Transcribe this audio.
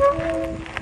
Música